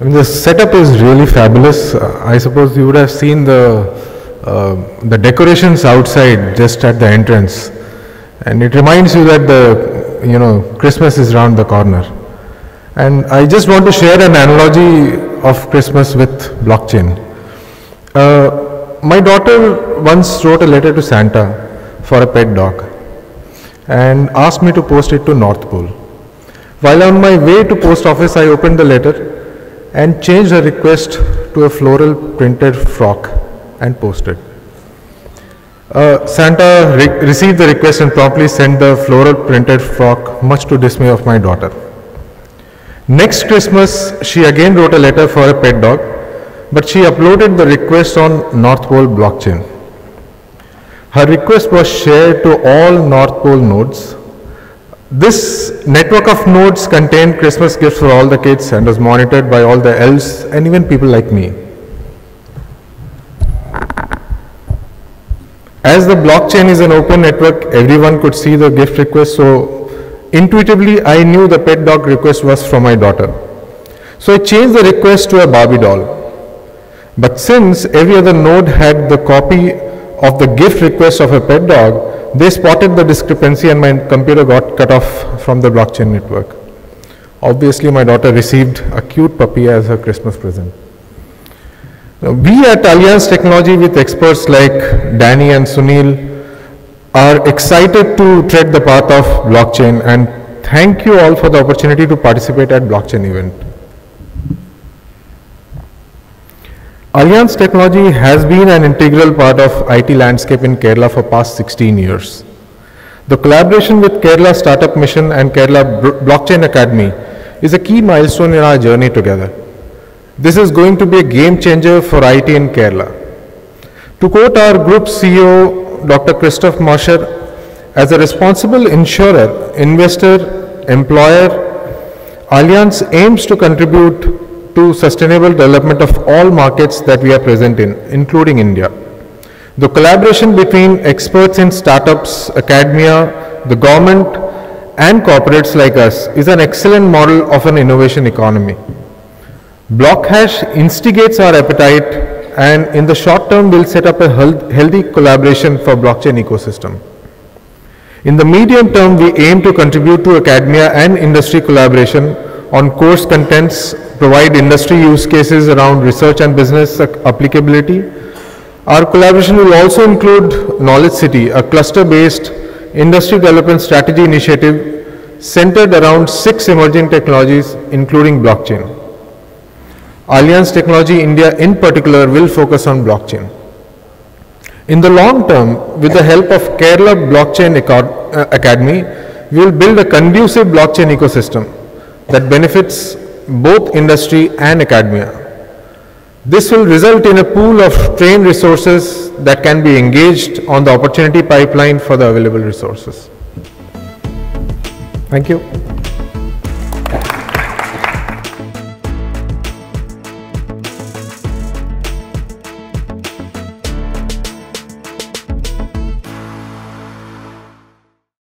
the setup is really fabulous. Uh, I suppose you would have seen the uh, the decorations outside just at the entrance, and it reminds you that the you know Christmas is round the corner. And I just want to share an analogy of Christmas with blockchain. Uh, my daughter once wrote a letter to Santa for a pet dog and asked me to post it to North Pole. While on my way to post office, I opened the letter and changed her request to a floral printed frock and posted. Uh, Santa re received the request and promptly sent the floral printed frock, much to dismay of my daughter. Next Christmas, she again wrote a letter for a pet dog, but she uploaded the request on North Pole blockchain. Her request was shared to all North Pole nodes this network of nodes contained Christmas gifts for all the kids and was monitored by all the elves and even people like me. As the blockchain is an open network, everyone could see the gift request, so intuitively I knew the pet dog request was from my daughter. So I changed the request to a Barbie doll. But since every other node had the copy of the gift request of a pet dog, they spotted the discrepancy and my computer got cut off from the blockchain network. Obviously, my daughter received a cute puppy as her Christmas present. Now, we at Allianz Technology with experts like Danny and Sunil are excited to tread the path of blockchain and thank you all for the opportunity to participate at blockchain event. Allianz Technology has been an integral part of IT landscape in Kerala for past 16 years. The collaboration with Kerala Startup Mission and Kerala Blockchain Academy is a key milestone in our journey together. This is going to be a game changer for IT in Kerala. To quote our group CEO, Dr. Christof Mascher, as a responsible insurer, investor, employer, Allianz aims to contribute to sustainable development of all markets that we are present in, including India. The collaboration between experts in startups, academia, the government, and corporates like us is an excellent model of an innovation economy. Blockhash instigates our appetite and in the short term will set up a healthy collaboration for blockchain ecosystem. In the medium term, we aim to contribute to academia and industry collaboration on course contents, provide industry use cases around research and business applicability. Our collaboration will also include Knowledge City, a cluster-based industry development strategy initiative centered around six emerging technologies, including blockchain. Allianz Technology India in particular will focus on blockchain. In the long term, with the help of Kerala Blockchain uh, Academy, we will build a conducive blockchain ecosystem that benefits both industry and academia. This will result in a pool of trained resources that can be engaged on the opportunity pipeline for the available resources. Thank you.